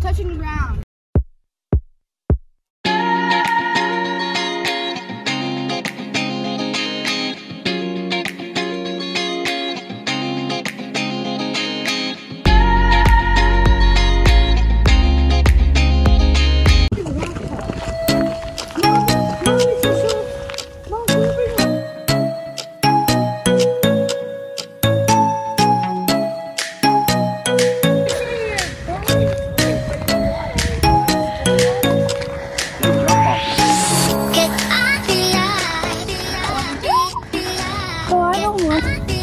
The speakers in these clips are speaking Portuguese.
touching the ground.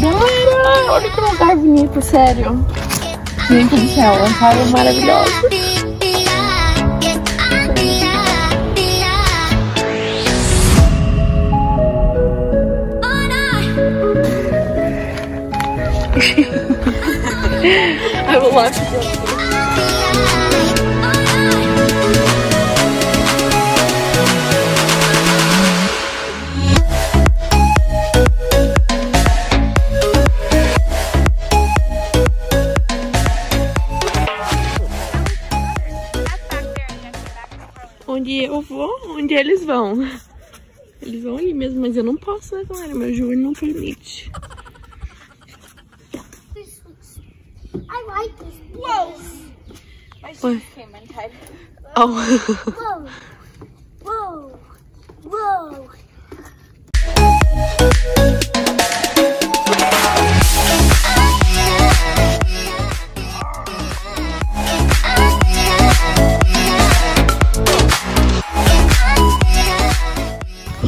Galera, olha que lugar bonito, sério. Gente do céu, uma praia maravilhosa. I will laugh again. Onde eu vou, onde eles vão. Eles vão ali mesmo, mas eu não posso, né, galera? Meu joelho não permite. I like this. Whoa! Oi. Oh. Whoa! Whoa! Whoa!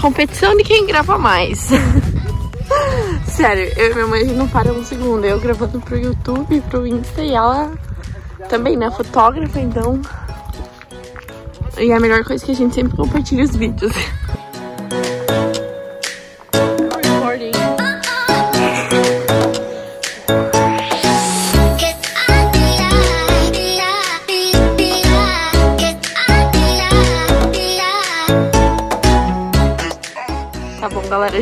Competição de quem grava mais. Sério, eu e minha mãe não para um segundo. Eu gravando pro YouTube, pro Insta e ela também, né? Fotógrafa, então. E é a melhor coisa que a gente sempre compartilha os vídeos.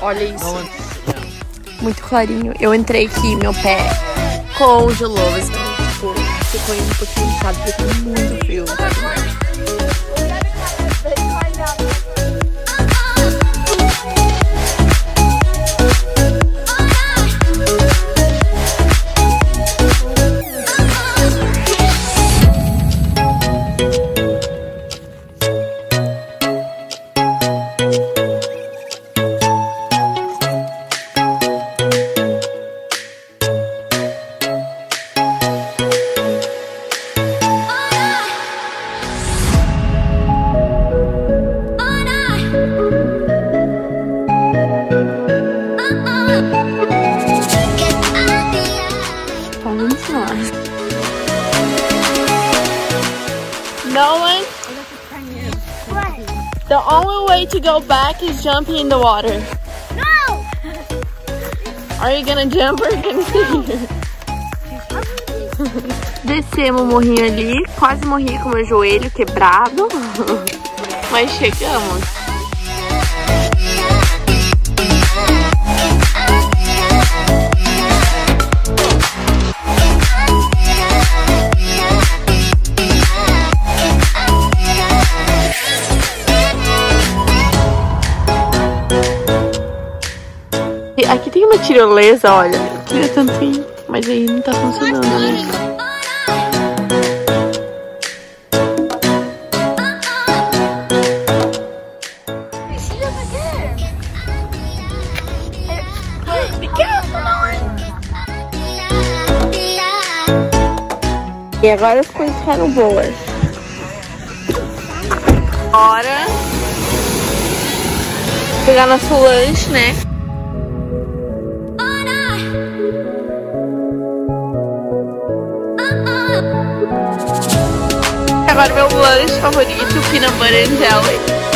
Olha isso. Muito clarinho. Eu entrei aqui, meu pé congelou. Assim, tipo, ficou um pouquinho inchado, porque tá muito frio. Vamos Nolan, What? the only way to go back is jumping in the water. No! Are you gonna jump or gonna? Descemos o morrinho ali, quase morri com meu joelho quebrado, mas chegamos. Aqui tem uma tirolesa, olha. Eu Queria tanto ir, mas aí não tá funcionando, né? E agora as coisas ficaram boas. Hora pegar nosso lanche, né? Agora meu lanche favorito, peanut butter and jelly.